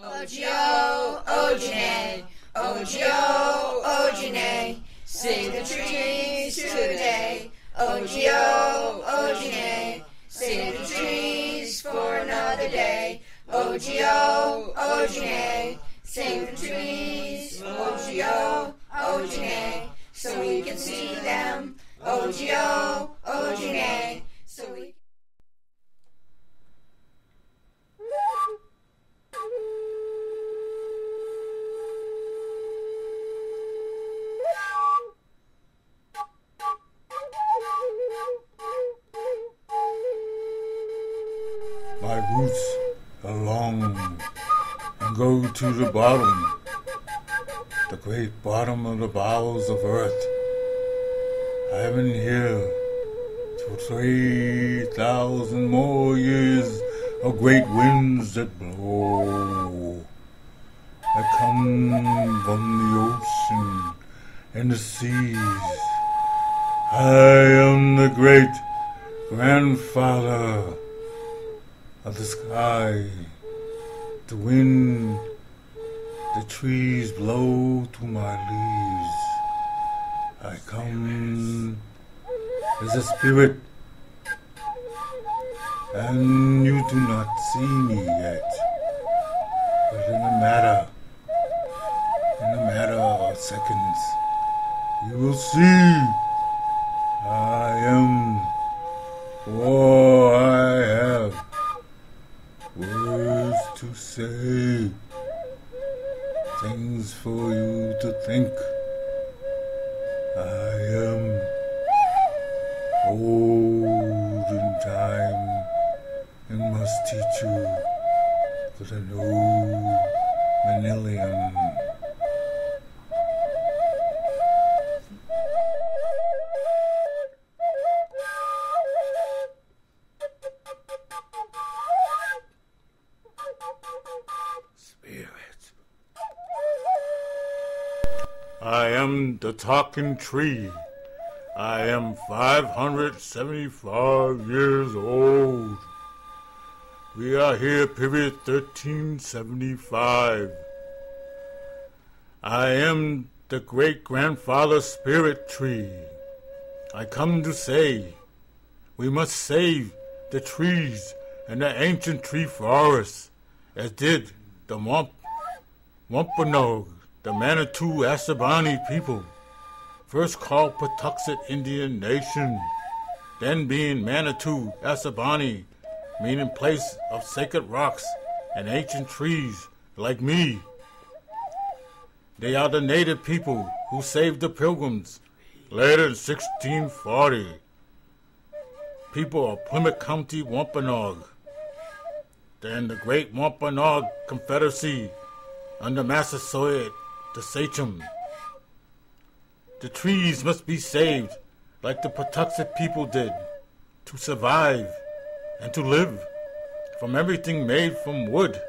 Ogio, Ojine, Ogio, Ojine, save the trees today. Ogio, Ojine, save the trees for another day. Ogio, Ojine, save the trees. Ogio, Ojine, so we can see them. Ogio, Ojine, My roots along and go to the bottom, the great bottom of the bowels of earth. I've been here for three thousand more years of great winds that blow. I come from the ocean and the seas. I am the great grandfather of the sky, the wind, the trees blow to my leaves. I come as a spirit, and you do not see me yet. But in a matter, in a matter of seconds, you will see. I am all think. I am old in time and must teach you for the new millennium. I am the talking tree. I am 575 years old. We are here, period 1375. I am the great grandfather spirit tree. I come to say we must save the trees and the ancient tree forests, as did the Wamp, Wampanoag, the Manitou Assabani people, first called Patuxet Indian Nation, then being Manitou Assabani, meaning place of sacred rocks and ancient trees like me. They are the native people who saved the pilgrims later in 1640. People of Plymouth County, Wampanoag. Then the Great Wampanoag Confederacy under Massasoit, the sachem. The trees must be saved like the Patuxet people did to survive and to live from everything made from wood.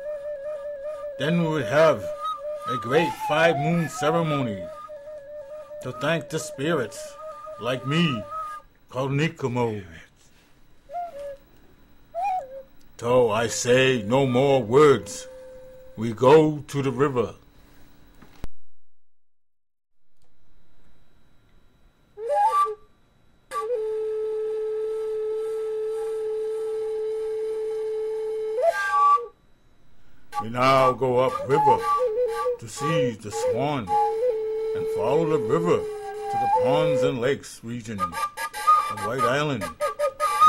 Then we would have a great five moon ceremony to thank the spirits like me called Nikomo. So I say no more words. We go to the river. Now go up river to see the swan and follow the river to the ponds and lakes region of White Island,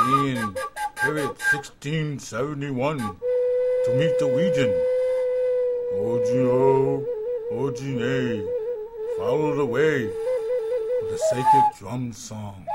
being period 1671 to meet the region. Ogio, Ojine, follow the way of the sacred drum song.